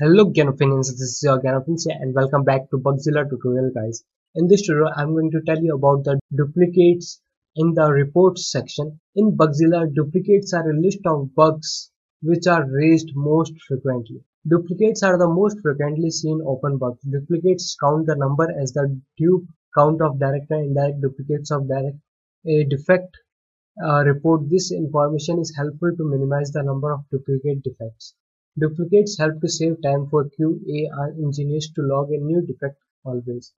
Hello Ganopinions, this is your Ganofins and welcome back to Bugzilla tutorial guys. In this tutorial I'm going to tell you about the duplicates in the reports section. In Bugzilla, duplicates are a list of bugs which are raised most frequently. Duplicates are the most frequently seen open bugs. Duplicates count the number as the dupe count of direct and indirect duplicates of direct. A defect uh, report this information is helpful to minimize the number of duplicate defects. Duplicates help to save time for QA engineers to log a new defect always.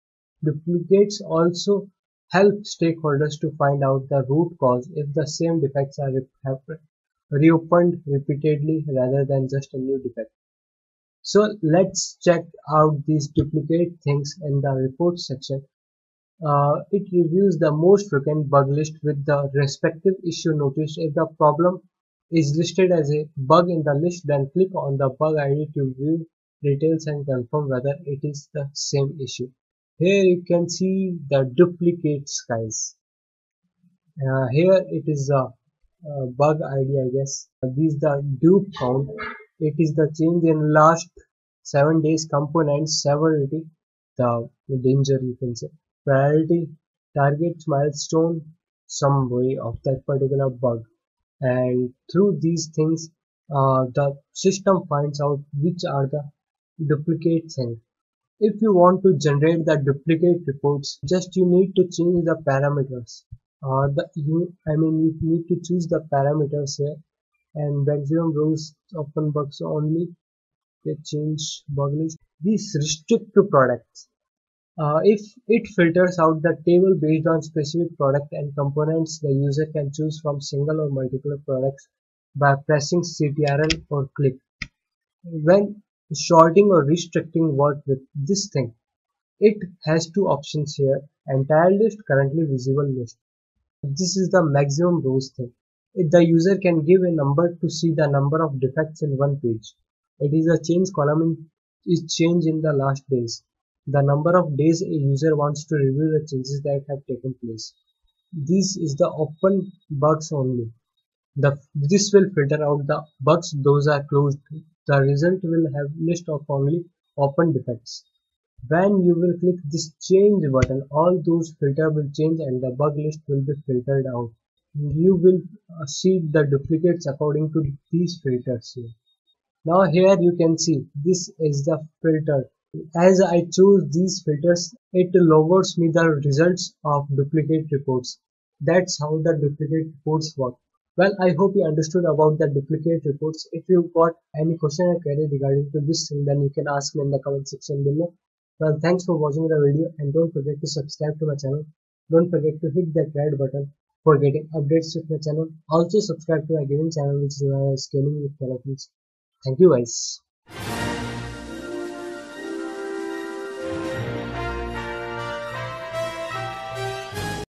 Duplicates also help stakeholders to find out the root cause if the same defects are reopened repeatedly rather than just a new defect. So let's check out these duplicate things in the report section. Uh, it reviews the most frequent bug list with the respective issue notice if the problem is listed as a bug in the list then click on the bug ID to view details and confirm whether it is the same issue. Here you can see the duplicates guys. Uh, here it is a, bug ID I guess. This is the dupe count. It is the change in last 7 days component severity the danger you can say priority target milestone some way of that particular bug and through these things uh, the system finds out which are the duplicate things if you want to generate the duplicate reports just you need to change the parameters. Uh, the you I mean you need to choose the parameters here. And maximum rows open bugs only they change bug list these restrict to products uh, if it filters out the table based on specific product and components, the user can choose from single or multiple products by pressing CTRL or click. When sorting or restricting work with this thing, it has two options here, entire list, currently visible list. This is the maximum rows thing. If the user can give a number to see the number of defects in one page. It is a change column in, is change in the last days the number of days a user wants to review the changes that have taken place. This is the open bugs only. The, this will filter out the bugs those are closed. The result will have list of only open defects. When you will click this change button, all those filter will change and the bug list will be filtered out. You will uh, see the duplicates according to these filters here. Now here you can see this is the filter as I choose these filters, it lowers me the results of duplicate reports. That's how the duplicate reports work. Well, I hope you understood about the duplicate reports. If you got any question or query regarding to this thing, then you can ask me in the comment section below. Well, thanks for watching the video and don't forget to subscribe to my channel. Don't forget to hit that red button for getting updates with my channel. Also subscribe to my gaming channel which is known Gaming with Thank you guys.